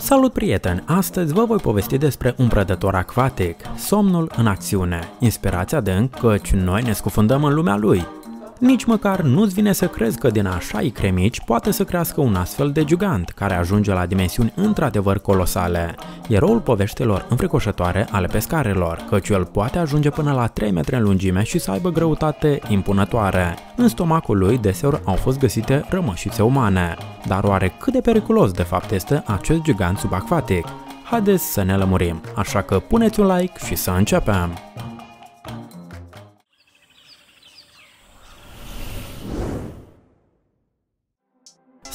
Salut prieteni! Astăzi vă voi povesti despre un prădător acvatic, somnul în acțiune, inspirația adânc căci noi ne scufundăm în lumea lui. Nici măcar nu-ți vine să crezi că din așa icre mici poate să crească un astfel de gigant, care ajunge la dimensiuni într-adevăr colosale. Eroul poveștilor înfricoșătoare ale pescarilor, căci el poate ajunge până la 3 metri în lungime și să aibă greutate impunătoare. În stomacul lui deseori au fost găsite rămășițe umane. Dar oare cât de periculos de fapt este acest gigant subacvatic? Haideți să ne lămurim, așa că puneți un like și să începem!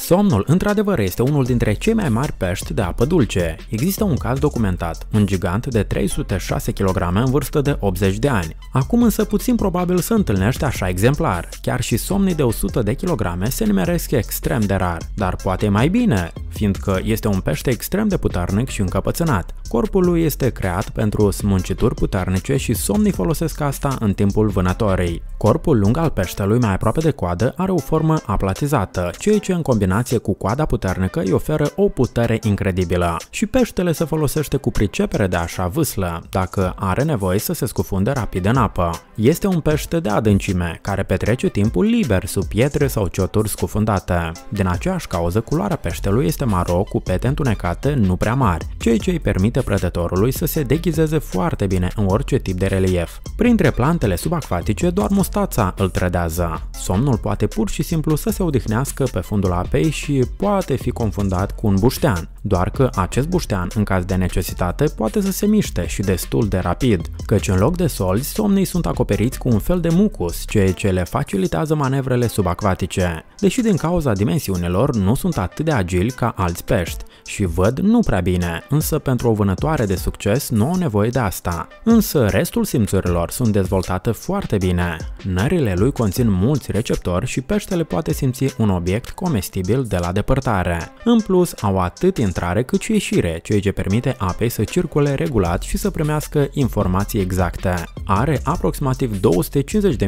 Somnul, într-adevăr, este unul dintre cei mai mari pești de apă dulce. Există un caz documentat, un gigant de 306 kg în vârstă de 80 de ani. Acum însă puțin probabil să întâlnești așa exemplar. Chiar și somnii de 100 de kg se nimeresc extrem de rar, dar poate mai bine, fiindcă este un pește extrem de puternic și încăpățânat. Corpul lui este creat pentru smuncituri puternice și somnii folosesc asta în timpul vânătorii. Corpul lung al peștelui, mai aproape de coadă, are o formă aplatizată, ceea ce în combinație cu coada puternică îi oferă o putere incredibilă. Și peștele se folosește cu pricepere de așa vâslă, dacă are nevoie să se scufunde rapid în apă. Este un pește de adâncime, care petrece timpul liber sub pietre sau cioturi scufundate. Din aceeași cauză, culoarea peștelui este maro cu pete întunecate nu prea mari, ceea ce îi permite prădătorului să se deghizeze foarte bine în orice tip de relief. Printre plantele subacvatice, doar mustața îl trădează. Somnul poate pur și simplu să se odihnească pe fundul apei și poate fi confundat cu un buștean, doar că acest buștean, în caz de necesitate, poate să se miște și destul de rapid, căci în loc de solzi, somnii sunt acoperiți cu un fel de mucus, ceea ce le facilitează manevrele subacvatice. Deși din cauza dimensiunilor nu sunt atât de agili ca alți pești și văd nu prea bine, însă pentru o vânătoare de succes nu au nevoie de asta. Însă restul simțurilor sunt dezvoltate foarte bine. Nările lui conțin mulți receptori și peștele poate simți un obiect comestibil de la depărtare. În plus, au atât intrare cât și ieșire, ceea ce permite apei să circule regulat și să primească informații exacte. Are aproximativ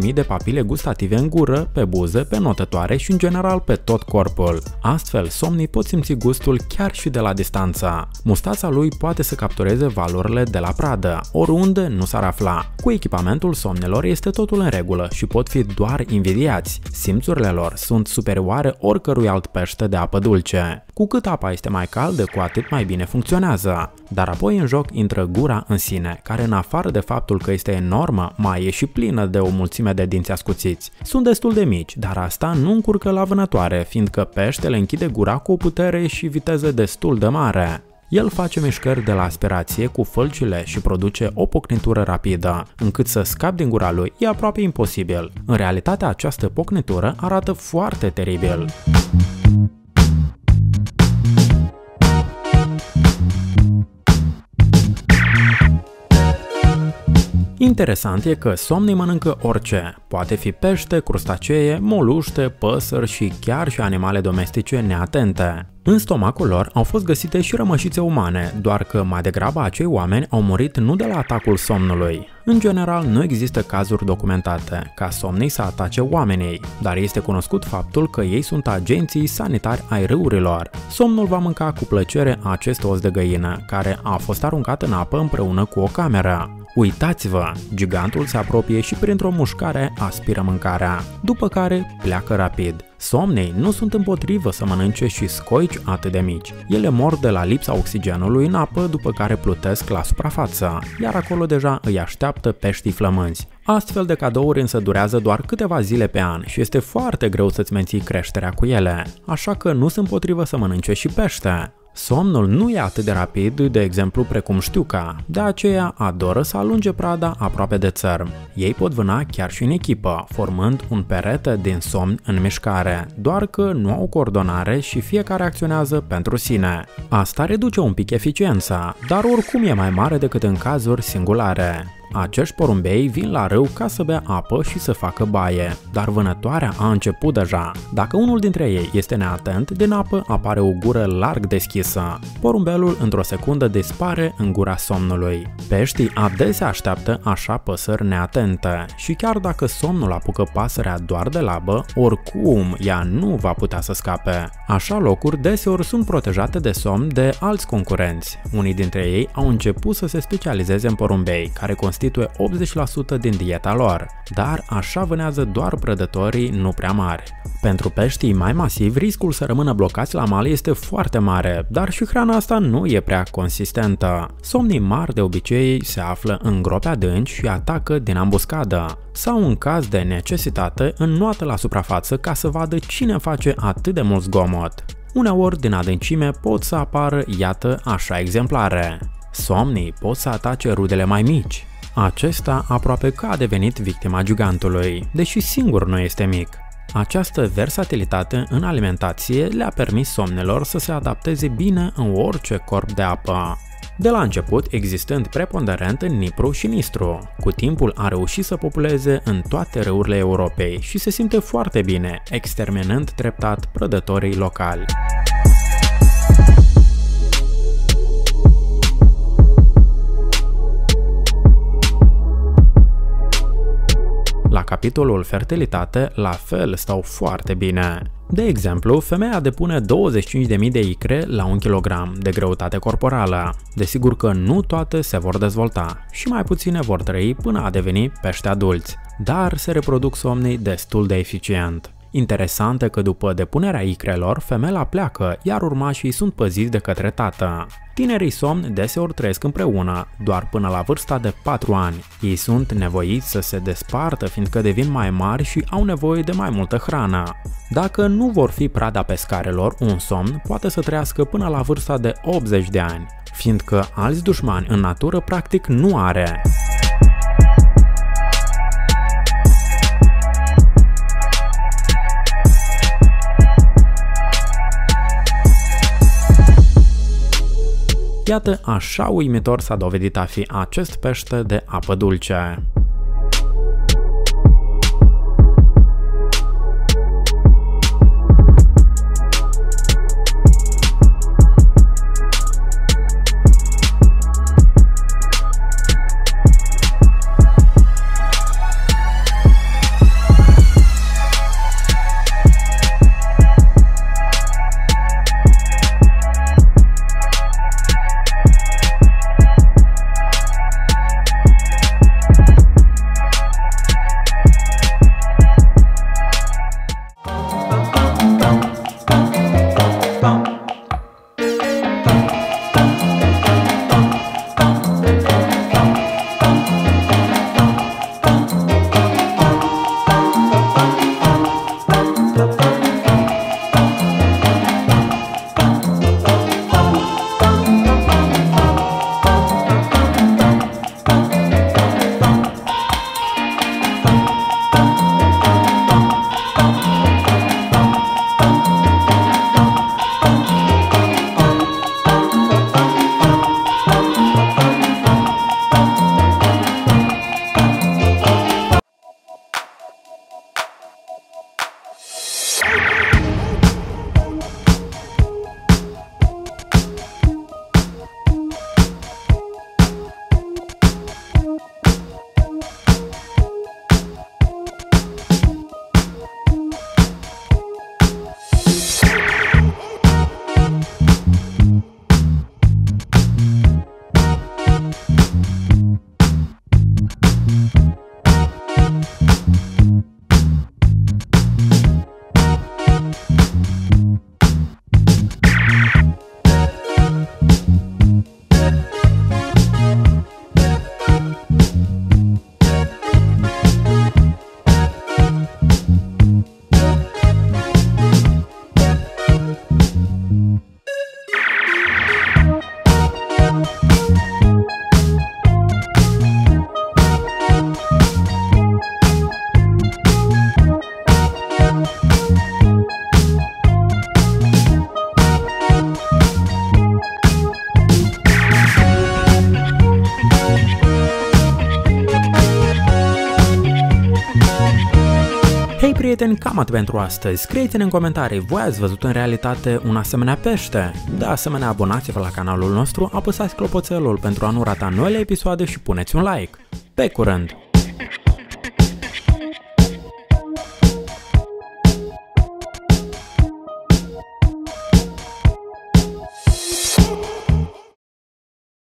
250.000 de papile gustative în gură, pe buze, pe notătoare și în general pe tot corpul. Astfel, somnii pot simți gustul chiar și de la distanță. Mustața lui poate să captureze valorile de la pradă, oriunde nu s-ar afla. Cu echipamentul somnelor este totul în regulă și pot fi doar invidiați. Simțurile lor sunt superioare oricărui alt pește de apă dulce. Cu cât apa este mai caldă, cu atât mai bine funcționează. Dar apoi în joc intră gura în sine, care în afară de faptul că este enormă, mai e și plină de o mulțime de dinți ascuțiți. Sunt destul de mici, dar asta nu încurcă la vânătoare, fiindcă peștele închide gura cu o putere și viteză destul de mare. El face mișcări de la aspirație cu fălcile și produce o pocnitură rapidă, încât să scap din gura lui e aproape imposibil. În realitate această pocnitură arată foarte teribil. Interesant e că somnii mănâncă orice, poate fi pește, crustacee, moluște, păsări și chiar și animale domestice neatente. În stomacul lor au fost găsite și rămășițe umane, doar că mai degrabă acei oameni au murit nu de la atacul somnului. În general, nu există cazuri documentate ca somnii să atace oamenii, dar este cunoscut faptul că ei sunt agenții sanitari ai râurilor. Somnul va mânca cu plăcere acest os de găină, care a fost aruncat în apă împreună cu o cameră. Uitați-vă, gigantul se apropie și printr-o mușcare aspiră mâncarea, după care pleacă rapid. Somnei nu sunt împotrivă să mănânce și scoici atât de mici. Ele mor de la lipsa oxigenului în apă după care plutesc la suprafață, iar acolo deja îi așteaptă peștii flămânzi. Astfel de cadouri însă durează doar câteva zile pe an și este foarte greu să-ți menții creșterea cu ele, așa că nu sunt împotrivă să mănânce și pește. Somnul nu e atât de rapid, de exemplu, precum știuca, de aceea adoră să alunge prada aproape de țărm. Ei pot vâna chiar și în echipă, formând un perete din somn în mișcare, doar că nu au coordonare și fiecare acționează pentru sine. Asta reduce un pic eficiența, dar oricum e mai mare decât în cazuri singulare. Acești porumbei vin la râu ca să bea apă și să facă baie, dar vânătoarea a început deja. Dacă unul dintre ei este neatent, din apă apare o gură larg deschisă. Porumbelul într-o secundă dispare în gura somnului. Peștii adesea așteaptă așa păsări neatente și chiar dacă somnul apucă pasărea doar de labă, oricum ea nu va putea să scape. Așa locuri deseori sunt protejate de somn de alți concurenți. Unii dintre ei au început să se specializeze în porumbei, care constituie 80% din dieta lor, dar așa vânează doar prădătorii nu prea mari. Pentru peștii mai masivi, riscul să rămână blocați la mal este foarte mare, dar și hrana asta nu e prea consistentă. Somnii mari de obicei se află în grope adânci și atacă din ambuscadă, sau în caz de necesitate înnoată la suprafață ca să vadă cine face atât de mult zgomot. Uneori din adâncime pot să apară, iată, așa exemplare. Somnii pot să atace rudele mai mici. Acesta aproape că a devenit victima gigantului, deși singur nu este mic. Această versatilitate în alimentație le-a permis somnelor să se adapteze bine în orice corp de apă. De la început, existând preponderent în Nipru și Nistru, cu timpul a reușit să populeze în toate râurile Europei și se simte foarte bine, exterminând treptat prădătorii locali. Capitolul fertilitate, la fel stau foarte bine. De exemplu, femeia depune 25.000 de icre la 1 kg de greutate corporală. Desigur că nu toate se vor dezvolta și mai puține vor trăi până a deveni pește adulți, dar se reproduc somnii destul de eficient. Interesant că după depunerea icrelor, femela pleacă, iar urmașii sunt păziți de către tată. Tinerii somni deseori trăiesc împreună, doar până la vârsta de 4 ani. Ei sunt nevoiți să se despartă fiindcă devin mai mari și au nevoie de mai multă hrană. Dacă nu vor fi prada pescarelor, un somn poate să trăiască până la vârsta de 80 de ani, fiindcă alți dușmani în natură practic nu are. Iată așa uimitor s-a dovedit a fi acest pește de apă dulce. Hei prieteni, cam atât pentru astăzi. Scrieți-ne în comentarii, voi ați văzut în realitate un asemenea pește? De asemenea, abonați-vă la canalul nostru, apăsați clopoțelul pentru a nu rata noile episoade și puneți un like. Pe curând!